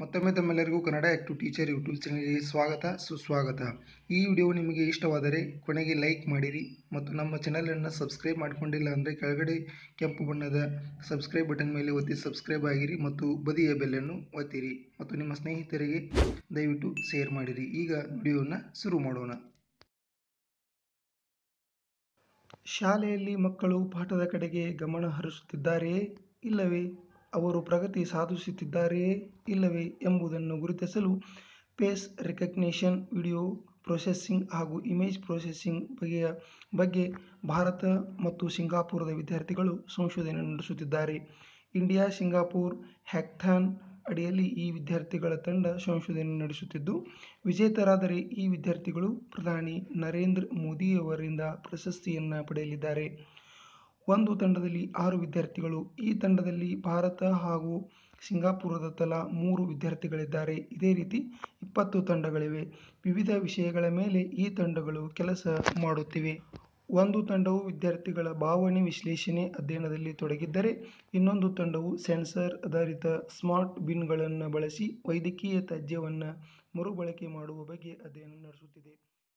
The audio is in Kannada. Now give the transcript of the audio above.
ಮತ್ತೊಮ್ಮೆ ತಮ್ಮೆಲ್ಲರಿಗೂ ಕನ್ನಡ ಆ್ಯಕ್ಟು ಟೀಚರ್ ಯೂಟ್ಯೂಬ್ ಚಾನಲ್ಗೆ ಸ್ವಾಗತ, ಸುಸ್ವಾಗತ. ಈ ವಿಡಿಯೋ ನಿಮಗೆ ಇಷ್ಟವಾದರೆ ಕೊನೆಗೆ ಲೈಕ್ ಮಾಡಿರಿ ಮತ್ತು ನಮ್ಮ ಚಾನಲನ್ನು ಸಬ್ಸ್ಕ್ರೈಬ್ ಮಾಡಿಕೊಂಡಿಲ್ಲ ಅಂದರೆ ಕೆಳಗಡೆ ಕೆಂಪು ಬಣ್ಣದ ಸಬ್ಸ್ಕ್ರೈಬ್ ಬಟನ್ ಮೇಲೆ ಒತ್ತಿ ಸಬ್ಸ್ಕ್ರೈಬ್ ಆಗಿರಿ ಮತ್ತು ಬದಿಯ ಬೆಲ್ಲನ್ನು ಒತ್ತಿರಿ ಮತ್ತು ನಿಮ್ಮ ಸ್ನೇಹಿತರಿಗೆ ದಯವಿಟ್ಟು ಶೇರ್ ಮಾಡಿರಿ. ಈಗ ವಿಡಿಯೋವನ್ನು ಶುರು ಮಾಡೋಣ. ಶಾಲೆಯಲ್ಲಿ ಮಕ್ಕಳು ಪಾಠದ ಕಡೆಗೆ ಗಮನ ಹರಿಸುತ್ತಿದ್ದಾರೆಯೇ ಇಲ್ಲವೇ? ಅವರು ಪ್ರಗತಿ ಸಾಧಿಸುತ್ತಿದ್ದಾರೆಯೇ ಇಲ್ಲವೇ ಎಂಬುದನ್ನು ಗುರುತಿಸಲು ಫೇಸ್ ರೆಕಗ್ನಿಷನ್ ವಿಡಿಯೋ ಪ್ರೊಸೆಸಿಂಗ್ ಹಾಗೂ ಇಮೇಜ್ ಪ್ರೊಸೆಸಿಂಗ್ ಬಗೆಯ ಬಗ್ಗೆ ಭಾರತ ಮತ್ತು ಸಿಂಗಾಪುರದ ವಿದ್ಯಾರ್ಥಿಗಳು ಸಂಶೋಧನೆ ನಡೆಸುತ್ತಿದ್ದಾರೆ. ಇಂಡಿಯಾ ಸಿಂಗಾಪುರ್ ಹ್ಯಾಕಥಾನ್ ಅಡಿಯಲ್ಲಿ ಈ ವಿದ್ಯಾರ್ಥಿಗಳ ತಂಡ ಸಂಶೋಧನೆ ನಡೆಸುತ್ತಿದ್ದು, ವಿಜೇತರಾದರೆ ಈ ವಿದ್ಯಾರ್ಥಿಗಳು ಪ್ರಧಾನಿ ನರೇಂದ್ರ ಮೋದಿಯವರಿಂದ ಪ್ರಶಸ್ತಿಯನ್ನು ಪಡೆಯಲಿದ್ದಾರೆ. ಒಂದು ತಂಡದಲ್ಲಿ ಆರು ವಿದ್ಯಾರ್ಥಿಗಳು, ಈ ತಂಡದಲ್ಲಿ ಭಾರತ ಹಾಗೂ ಸಿಂಗಾಪುರದ ತಲಾ ಮೂರು ವಿದ್ಯಾರ್ಥಿಗಳಿದ್ದಾರೆ. ಇದೇ ರೀತಿ ಇಪ್ಪತ್ತು ತಂಡಗಳಿವೆ. ವಿವಿಧ ವಿಷಯಗಳ ಮೇಲೆ ಈ ತಂಡಗಳು ಕೆಲಸ ಮಾಡುತ್ತಿವೆ. ಒಂದು ತಂಡವು ವಿದ್ಯಾರ್ಥಿಗಳ ಭಾವನೆ ವಿಶ್ಲೇಷಣೆ ಅಧ್ಯಯನದಲ್ಲಿ ತೊಡಗಿದ್ದರೆ, ಇನ್ನೊಂದು ತಂಡವು ಸೆನ್ಸರ್ ಆಧಾರಿತ ಸ್ಮಾರ್ಟ್ ಬಿನ್ಗಳನ್ನು ಬಳಸಿ ವೈದ್ಯಕೀಯ ತ್ಯಾಜ್ಯವನ್ನು ಮರುಬಳಕೆ ಮಾಡುವ ಬಗ್ಗೆ ಅಧ್ಯಯನ ನಡೆಸುತ್ತಿದೆ.